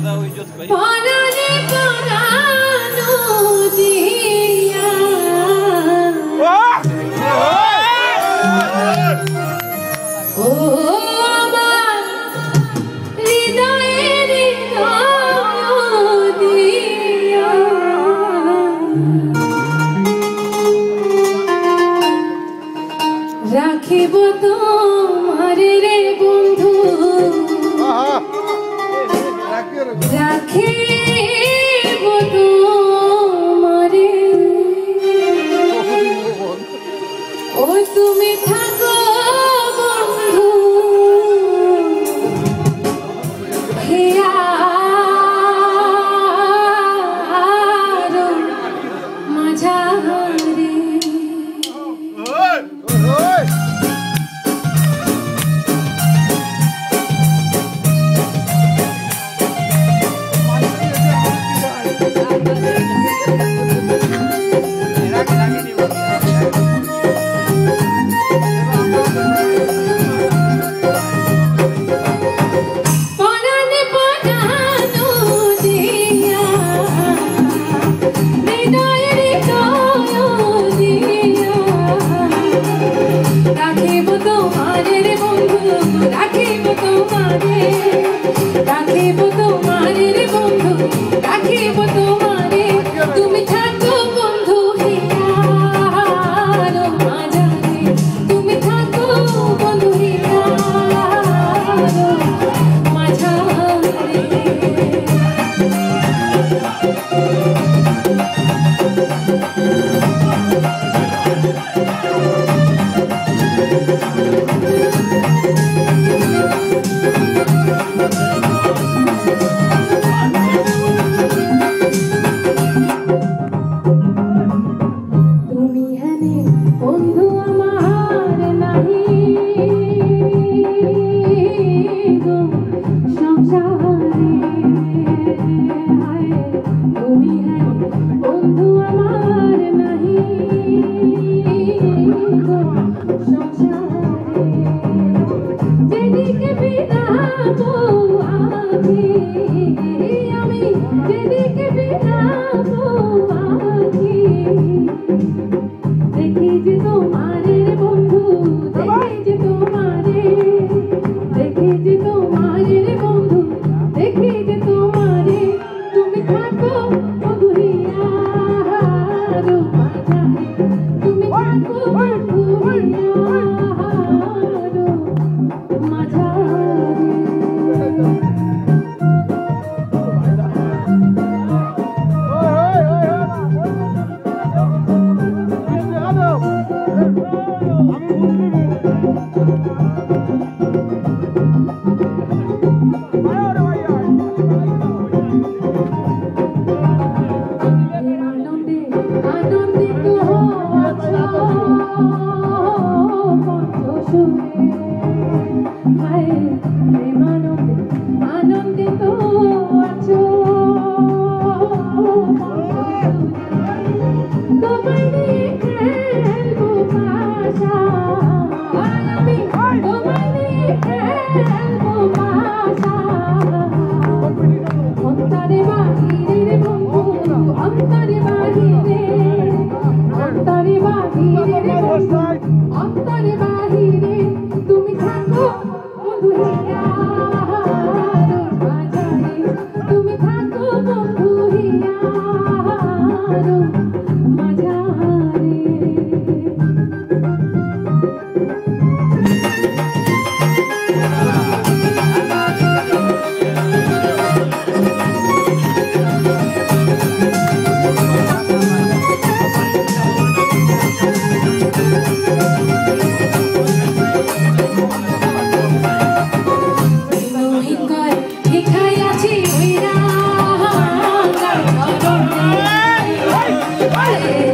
ज्यादा हुई जो রাখিব Oh,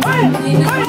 Hey! Hey!